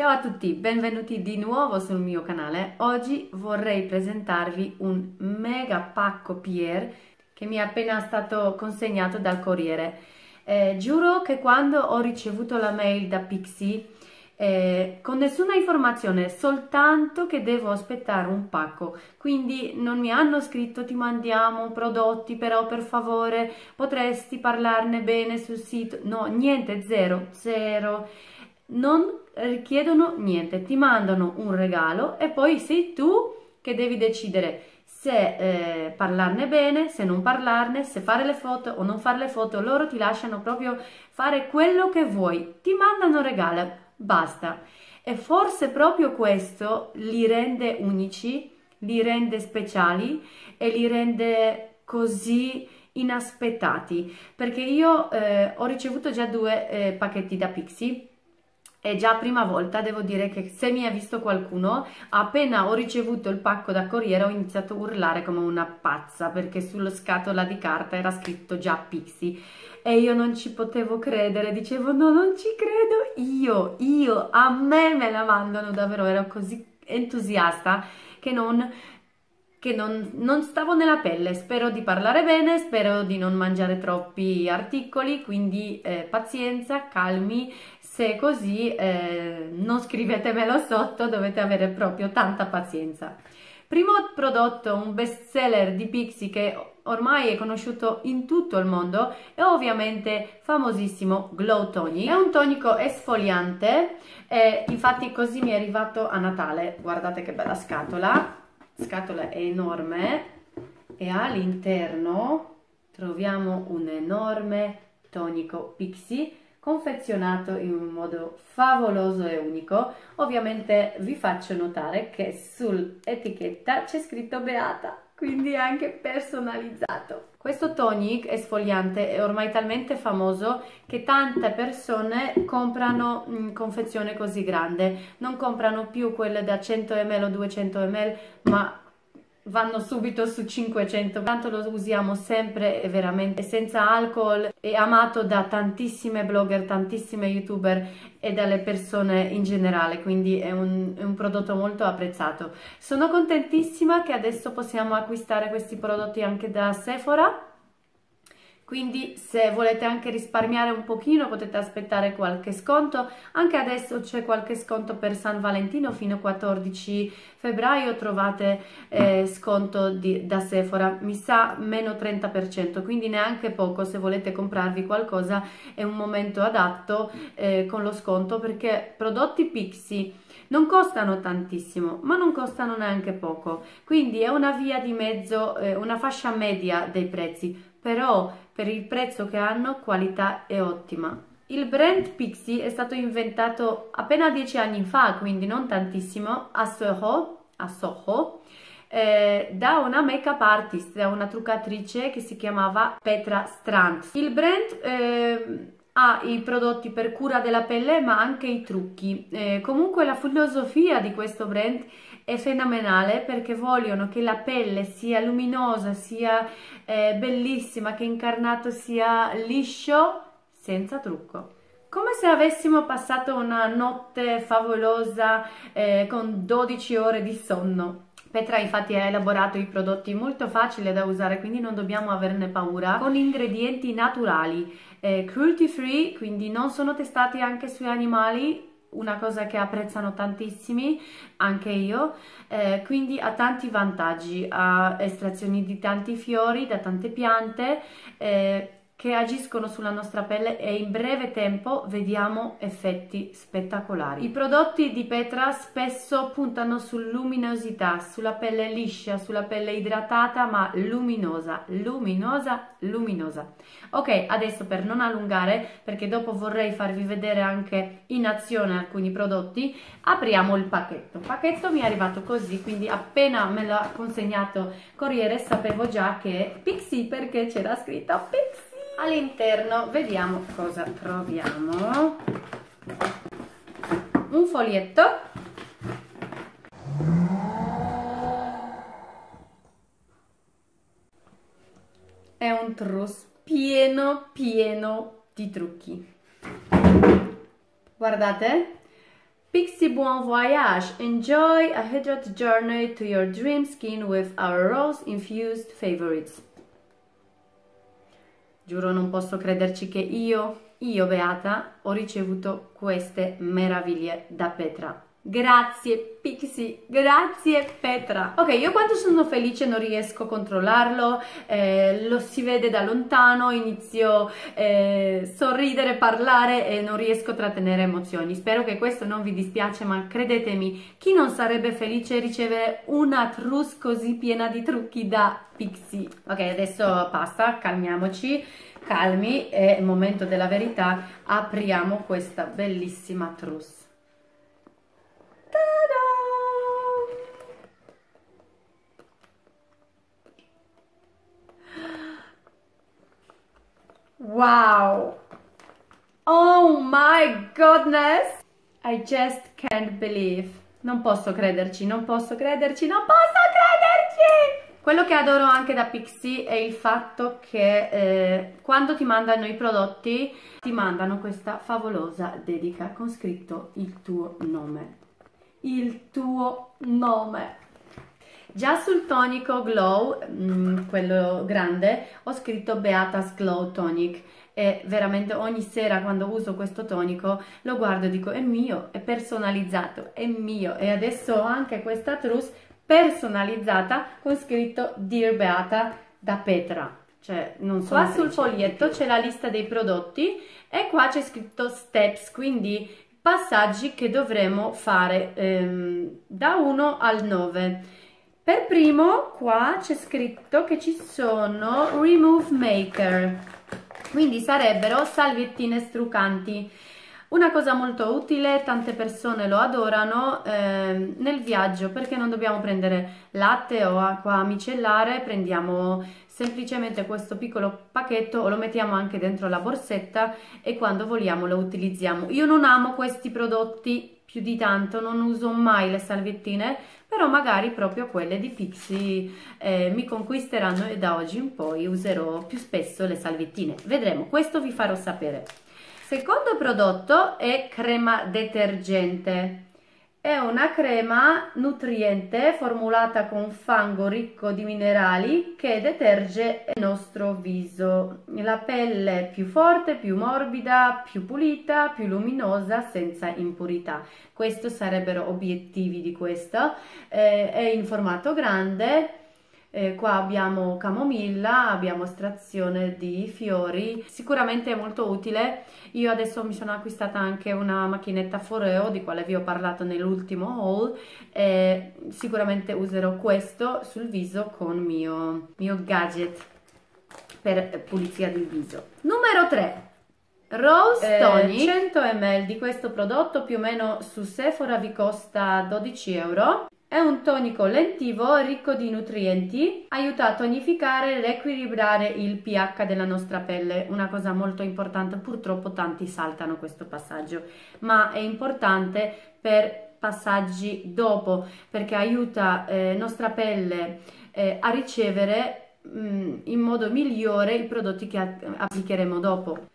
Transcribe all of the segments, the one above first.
Ciao a tutti, benvenuti di nuovo sul mio canale. Oggi vorrei presentarvi un mega pacco Pierre che mi è appena stato consegnato dal corriere. Eh, giuro che quando ho ricevuto la mail da Pixie eh, con nessuna informazione, soltanto che devo aspettare un pacco. Quindi non mi hanno scritto ti mandiamo prodotti, però per favore potresti parlarne bene sul sito. No, niente, zero, zero non richiedono niente, ti mandano un regalo e poi sei tu che devi decidere se eh, parlarne bene, se non parlarne, se fare le foto o non fare le foto, loro ti lasciano proprio fare quello che vuoi, ti mandano regalo, basta. E forse proprio questo li rende unici, li rende speciali e li rende così inaspettati, perché io eh, ho ricevuto già due eh, pacchetti da Pixie è già prima volta, devo dire che se mi ha visto qualcuno, appena ho ricevuto il pacco da corriere ho iniziato a urlare come una pazza perché sullo scatola di carta era scritto già Pixie e io non ci potevo credere, dicevo no non ci credo, io, io, a me me la mandano davvero, ero così entusiasta che non che non, non, stavo nella pelle. Spero di parlare bene, spero di non mangiare troppi articoli, quindi eh, pazienza, calmi. Se è così, eh, non scrivetemelo sotto, dovete avere proprio tanta pazienza. Primo prodotto, un best seller di Pixie che ormai è conosciuto in tutto il mondo è ovviamente famosissimo Glow Tonic. È un tonico esfoliante e infatti così mi è arrivato a Natale. Guardate che bella scatola scatola è enorme e all'interno troviamo un enorme tonico Pixie confezionato in un modo favoloso e unico. Ovviamente vi faccio notare che sull'etichetta c'è scritto Beata, quindi anche personalizzato. Questo tonic esfoliante è ormai talmente famoso che tante persone comprano in confezione così grande, non comprano più quelle da 100 ml o 200 ml, ma vanno subito su 500 tanto lo usiamo sempre e veramente senza alcol. È amato da tantissime blogger tantissime youtuber e dalle persone in generale quindi è un, è un prodotto molto apprezzato. Sono contentissima che adesso possiamo acquistare questi prodotti anche da Sephora quindi se volete anche risparmiare un pochino potete aspettare qualche sconto. Anche adesso c'è qualche sconto per San Valentino. Fino al 14 febbraio trovate eh, sconto di, da Sephora. Mi sa meno 30% quindi neanche poco. Se volete comprarvi qualcosa è un momento adatto eh, con lo sconto perché prodotti Pixie non costano tantissimo ma non costano neanche poco. Quindi è una via di mezzo eh, una fascia media dei prezzi però per il prezzo che hanno qualità è ottima. Il brand Pixie è stato inventato appena dieci anni fa, quindi non tantissimo, a Soho, a Soho eh, da una make-up artist, da una truccatrice che si chiamava Petra Strand. Il brand eh, ha i prodotti per cura della pelle ma anche i trucchi. Eh, comunque la filosofia di questo brand è fenomenale perché vogliono che la pelle sia luminosa, sia eh, bellissima, che incarnato sia liscio senza trucco. Come se avessimo passato una notte favolosa eh, con 12 ore di sonno. Petra infatti ha elaborato i prodotti molto facili da usare, quindi non dobbiamo averne paura, con ingredienti naturali, eh, cruelty free, quindi non sono testati anche sui animali, una cosa che apprezzano tantissimi, anche io, eh, quindi ha tanti vantaggi, ha estrazioni di tanti fiori, da tante piante, eh, che agiscono sulla nostra pelle e in breve tempo vediamo effetti spettacolari. I prodotti di Petra spesso puntano su luminosità, sulla pelle liscia, sulla pelle idratata ma luminosa, luminosa, luminosa. Ok, adesso per non allungare, perché dopo vorrei farvi vedere anche in azione alcuni prodotti, apriamo il pacchetto. Il pacchetto mi è arrivato così, quindi appena me l'ha consegnato Corriere sapevo già che è Pixie perché c'era scritto Pixie all'interno vediamo cosa troviamo un foglietto è un trousse pieno pieno di trucchi guardate Pixie Bon Voyage! Enjoy a hydrated journey to your dream skin with our rose-infused favorites. Giuro non posso crederci che io, io Beata, ho ricevuto queste meraviglie da Petra. Grazie Pixie, grazie Petra. Ok, io quando sono felice non riesco a controllarlo, eh, lo si vede da lontano, inizio a eh, sorridere, parlare e non riesco a trattenere emozioni. Spero che questo non vi dispiace, ma credetemi, chi non sarebbe felice ricevere una trousse così piena di trucchi da Pixie? Ok, adesso basta, calmiamoci calmi, è il momento della verità, apriamo questa bellissima trousse. Wow! Oh my goodness! I just can't believe. Non posso crederci, non posso crederci, non posso crederci! Quello che adoro anche da Pixie è il fatto che eh, quando ti mandano i prodotti ti mandano questa favolosa dedica con scritto il tuo nome. Il tuo nome. Già sul tonico Glow, mh, mm, quello grande, ho scritto Beata's Glow Tonic e veramente ogni sera quando uso questo tonico lo guardo e dico è mio, è personalizzato, è mio e adesso ho anche questa trousse personalizzata con scritto Dear Beata da Petra. Cioè, non so. Qua sul foglietto c'è la lista dei prodotti e qua c'è scritto steps, quindi passaggi che dovremo fare ehm, da 1 al 9. Per primo qua c'è scritto che ci sono remove maker, quindi sarebbero salviettine struccanti. Una cosa molto utile, tante persone lo adorano eh, nel viaggio perché non dobbiamo prendere latte o acqua micellare, prendiamo semplicemente questo piccolo pacchetto lo mettiamo anche dentro la borsetta e quando vogliamo lo utilizziamo. Io non amo questi prodotti più di tanto, non uso mai le salviettine, però magari proprio quelle di Pixie eh, mi conquisteranno e da oggi in poi userò più spesso le salviettine. Vedremo, questo vi farò sapere. Secondo prodotto è crema detergente. È una crema nutriente formulata con fango ricco di minerali che deterge il nostro viso. La pelle più forte, più morbida, più pulita, più luminosa, senza impurità. Questi sarebbero obiettivi di questo. Eh, è in formato grande eh, qua abbiamo camomilla, abbiamo estrazione di fiori, sicuramente è molto utile. Io adesso mi sono acquistata anche una macchinetta Foreo di quale vi ho parlato nell'ultimo haul e sicuramente userò questo sul viso con mio, mio gadget per pulizia del viso. Numero 3. Rose eh, Tonic, 100 ml di questo prodotto più o meno su Sephora vi costa 12 euro è un tonico lentivo ricco di nutrienti, aiuta a tonificare ed equilibrare il pH della nostra pelle, una cosa molto importante, purtroppo tanti saltano questo passaggio, ma è importante per passaggi dopo perché aiuta eh, nostra pelle eh, a ricevere mh, mm, in modo migliore i prodotti che applicheremo dopo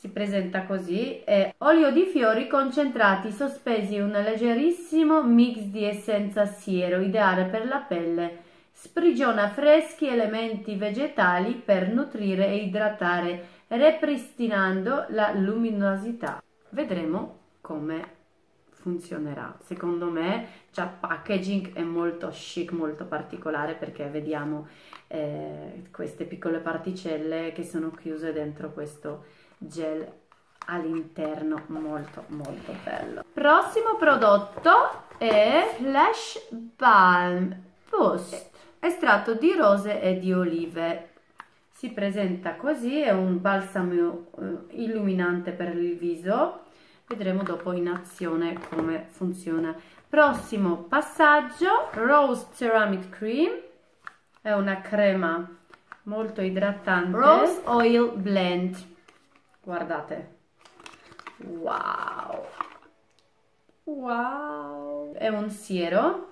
si presenta così, è olio di fiori concentrati sospesi in un leggerissimo mix di essenza siero, ideale per la pelle. Sprigiona freschi elementi vegetali per nutrire e idratare, ripristinando la luminosità. Vedremo come funzionerà. Secondo me già packaging è molto chic, molto particolare perché vediamo eh, queste piccole particelle che sono chiuse dentro questo gel all'interno molto molto bello. Prossimo prodotto è Flash Balm Boost estratto di rose e di olive. Si presenta così è un balsamo eh, illuminante per il viso. Vedremo dopo in azione come funziona. Prossimo passaggio Rose Ceramic Cream. È una crema molto idratante. Rose Oil Blend guardate. Wow. Wow. È un siero.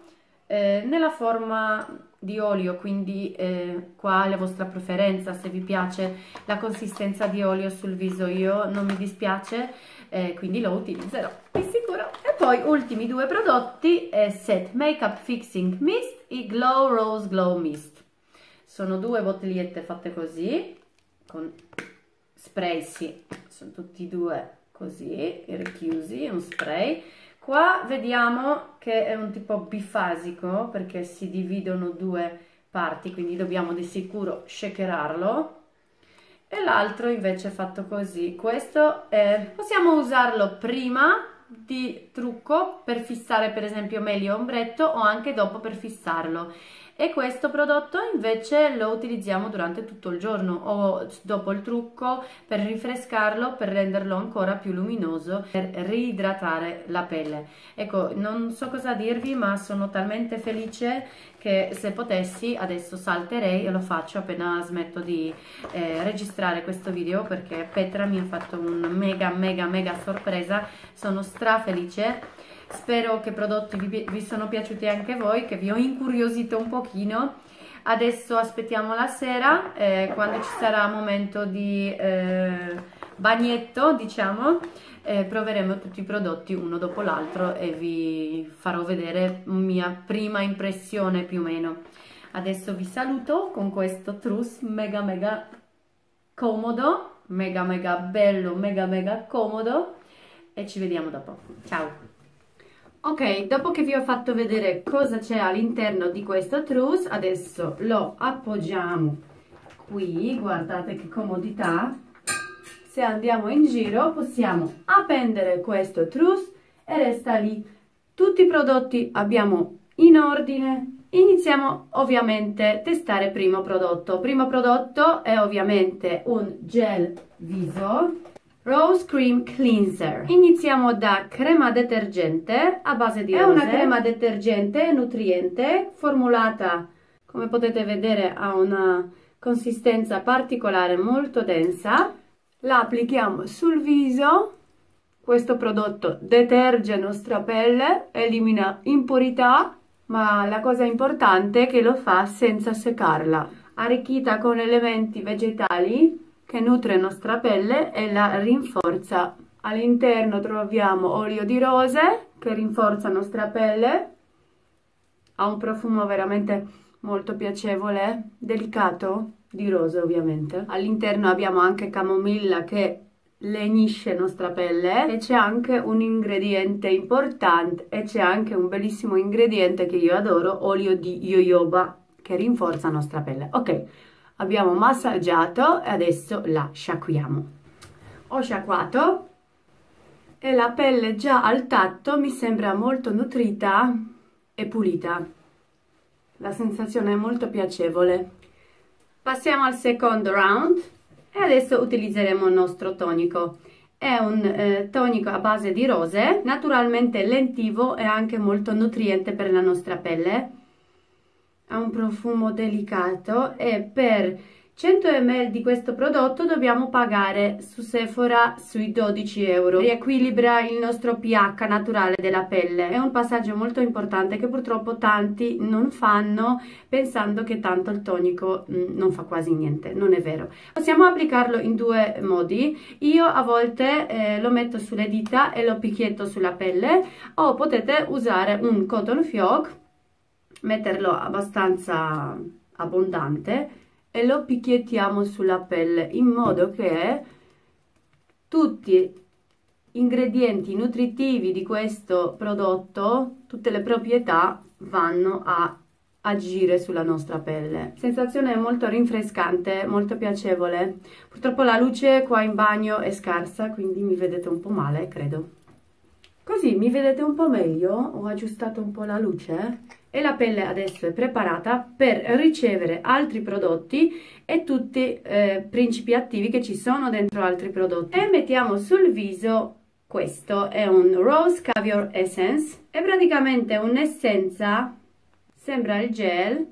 Eh, nella forma di olio quindi eh, qua la vostra preferenza? Se vi piace la consistenza di olio sul viso io non mi dispiace eh, quindi lo utilizzerò di sicuro. E poi ultimi due prodotti è Set Makeup Fixing Mist e Glow Rose Glow Mist. Sono due bottigliette fatte così con spray sì sono tutti e due così richiusi un spray. Qua vediamo che è un tipo bifasico perché si dividono due parti quindi dobbiamo di sicuro shakerarlo. E l'altro invece è fatto così. Questo è, possiamo usarlo prima di trucco per fissare per esempio meglio ombretto o anche dopo per fissarlo e questo prodotto invece lo utilizziamo durante tutto il giorno o dopo il trucco per rinfrescarlo, per renderlo ancora più luminoso, per riidratare la pelle. Ecco, non so cosa dirvi ma sono talmente felice che se potessi adesso salterei e lo faccio appena smetto di eh, registrare questo video perché Petra mi ha fatto un mega mega mega sorpresa, sono stra felice Spero che i prodotti vi, vi sono piaciuti anche voi, che vi ho incuriosito un pochino. Adesso aspettiamo la sera, eh, quando ci sarà momento di eh, bagnetto, diciamo, eh, proveremo tutti i prodotti uno dopo l'altro e vi farò vedere mia prima impressione più o meno. Adesso vi saluto con questo truss mega mega comodo, mega mega bello, mega mega comodo e ci vediamo dopo. Ciao! Ok, dopo che vi ho fatto vedere cosa c'è all'interno di questo truss, adesso lo appoggiamo qui, guardate che comodità. Se andiamo in giro possiamo appendere questo truss e resta lì. Tutti i prodotti abbiamo in ordine. Iniziamo ovviamente a testare il primo prodotto. Primo prodotto è ovviamente un gel viso Rose Cream Cleanser. Iniziamo da crema detergente a base di rose. È una crema detergente nutriente formulata, come potete vedere, ha una consistenza particolare molto densa. La applichiamo sul viso. Questo prodotto deterge la nostra pelle, elimina impurità, ma la cosa importante è che lo fa senza seccarla. Arricchita con elementi vegetali che nutre nostra pelle e la rinforza. All'interno troviamo olio di rose che rinforza nostra pelle, ha un profumo veramente molto piacevole, delicato, di rose ovviamente. All'interno abbiamo anche camomilla che lenisce nostra pelle e c'è anche un ingrediente importante e c'è anche un bellissimo ingrediente che io adoro, olio di jojoba che rinforza nostra pelle. Ok, abbiamo massaggiato e adesso la sciacquiamo. Ho sciacquato e la pelle già al tatto mi sembra molto nutrita e pulita. La sensazione è molto piacevole. Passiamo al secondo round e adesso utilizzeremo il nostro tonico. È un eh, tonico a base di rose naturalmente lentivo e anche molto nutriente per la nostra pelle ha un profumo delicato e per 100 ml di questo prodotto dobbiamo pagare su Sephora sui 12 euro. Riequilibra il nostro pH naturale della pelle. È un passaggio molto importante che purtroppo tanti non fanno pensando che tanto il tonico mm, non fa quasi niente. Non è vero. Possiamo applicarlo in due modi. Io a volte eh, lo metto sulle dita e lo picchietto sulla pelle o potete usare un cotton fioc metterlo abbastanza abbondante e lo picchiettiamo sulla pelle in modo che tutti gli ingredienti nutritivi di questo prodotto, tutte le proprietà vanno a agire sulla nostra pelle. Sensazione molto rinfrescante, molto piacevole. Purtroppo la luce qua in bagno è scarsa, quindi mi vedete un po' male, credo. Così mi vedete un po' meglio? Ho aggiustato un po' la luce e la pelle adesso è preparata per ricevere altri prodotti e tutti eh, principi attivi che ci sono dentro altri prodotti. E mettiamo sul viso questo, è un Rose Caviar Essence, è praticamente un'essenza, sembra il gel,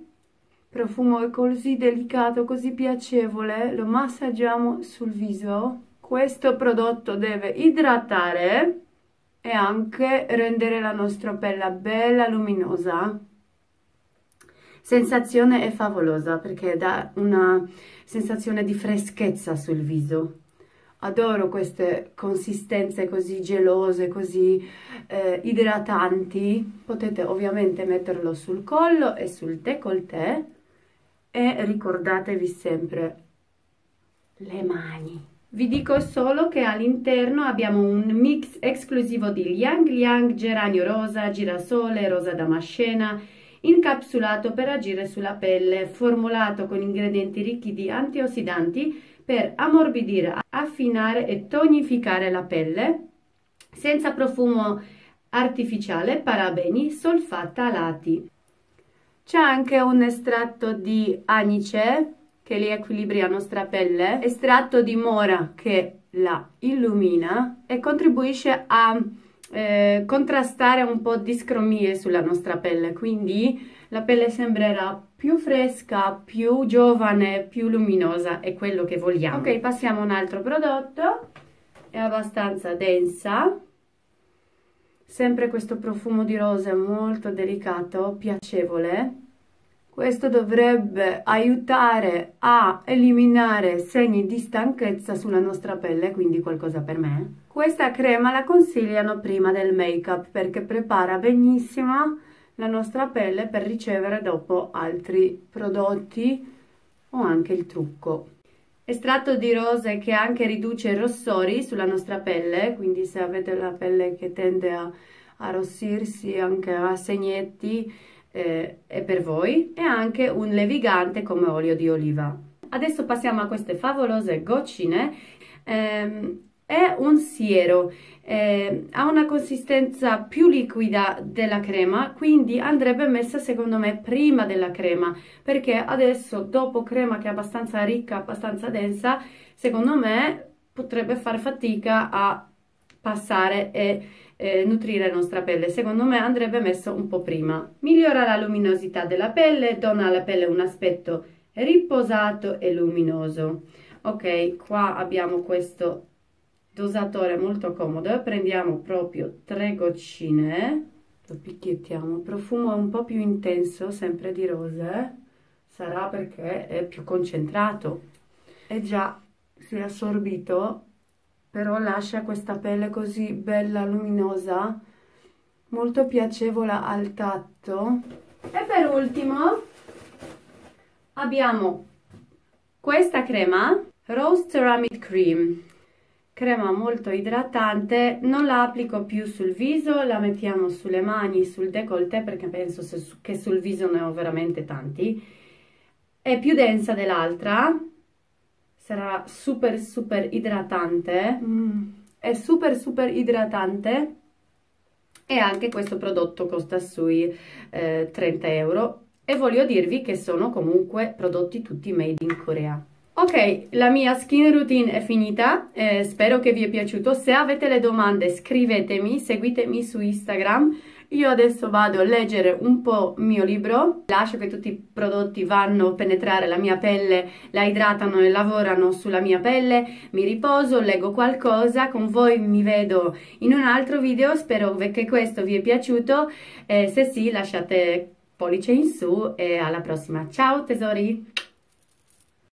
profumo è così delicato, così piacevole, lo massaggiamo sul viso. Questo prodotto deve idratare e anche rendere la nostra pelle bella luminosa sensazione è favolosa perché dà una sensazione di freschezza sul viso adoro queste consistenze così gelose, così eh, idratanti. Potete ovviamente metterlo sul collo e sul décolleté e ricordatevi sempre le mani. Vi dico solo che all'interno abbiamo un mix esclusivo di Liang Liang, geranio rosa, girasole, rosa damascena, incapsulato per agire sulla pelle, formulato con ingredienti ricchi di antiossidanti per ammorbidire, affinare e tonificare la pelle, senza profumo artificiale, parabeni, solfatalati. C'è anche un estratto di anice che li equilibri la nostra pelle, estratto di mora che la illumina e contribuisce a eh, contrastare un po' di scromie sulla nostra pelle, quindi la pelle sembrerà più fresca, più giovane, più luminosa, è quello che vogliamo. Ok, passiamo a un altro prodotto, è abbastanza densa, sempre questo profumo di rosa molto delicato, piacevole, questo dovrebbe aiutare a eliminare segni di stanchezza sulla nostra pelle, quindi qualcosa per me. Questa crema la consigliano prima del make-up perché prepara benissimo la nostra pelle per ricevere dopo altri prodotti o anche il trucco. Estratto di rose che anche riduce i rossori sulla nostra pelle, quindi se avete la pelle che tende a arrossirsi, anche a segnetti, eh, è per voi e anche un levigante come olio di oliva. Adesso passiamo a queste favolose goccine. Eh, è un siero, eh, ha una consistenza più liquida della crema, quindi andrebbe messa secondo me prima della crema, perché adesso dopo crema che è abbastanza ricca, abbastanza densa, secondo me potrebbe far fatica a passare e eh, nutrire la nostra pelle. Secondo me andrebbe messo un po' prima. Migliora la luminosità della pelle, dona alla pelle un aspetto riposato e luminoso. Ok, qua abbiamo questo dosatore molto comodo. Prendiamo proprio tre goccine, lo picchiettiamo. Il profumo è un po' più intenso, sempre di rose. Sarà perché è più concentrato. E già si è assorbito però lascia questa pelle così bella, luminosa, molto piacevole al tatto. E per ultimo abbiamo questa crema, Rose Ceramic Cream, crema molto idratante, non la applico più sul viso, la mettiamo sulle mani, sul décolleté perché penso che sul viso ne ho veramente tanti, è più densa dell'altra, sarà super super idratante. Mm. è super super idratante e anche questo prodotto costa sui eh, 30 euro. E voglio dirvi che sono comunque prodotti tutti made in Corea Ok, la mia skin routine è finita, eh, spero che vi è piaciuto. Se avete le domande scrivetemi, seguitemi su Instagram. Io adesso vado a leggere un po' il mio libro, lascio che tutti i prodotti vanno a penetrare la mia pelle, la idratano e lavorano sulla mia pelle, mi riposo, leggo qualcosa, con voi mi vedo in un altro video, spero che questo vi è piaciuto, eh, se sì lasciate pollice in su e alla prossima. Ciao tesori!